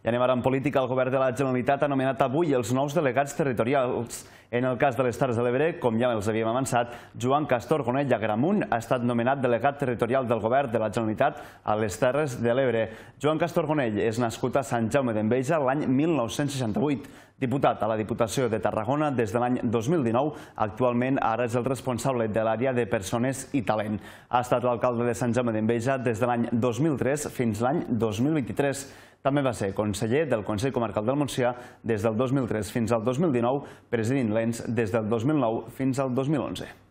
I anem ara en política. El govern de la Generalitat ha nomenat avui els nous delegats territorials. En el cas de les Terres de l'Ebre, com ja els havíem avançat, Joan Castor Gonell Agramunt ha estat nomenat delegat territorial del govern de la Generalitat a les Terres de l'Ebre. Joan Castor Gonell és nascut a Sant Jaume d'Enveja l'any 1968. Diputat a la Diputació de Tarragona des de l'any 2019, actualment ara és el responsable de l'àrea de persones i talent. Ha estat l'alcalde de Sant Jaume d'Enveja des de l'any 2003 fins l'any 2023. També va ser conseller del Consell Comarcal del Montsià des del 2003 fins al 2019, presidint l'ENS des del 2009 fins al 2011.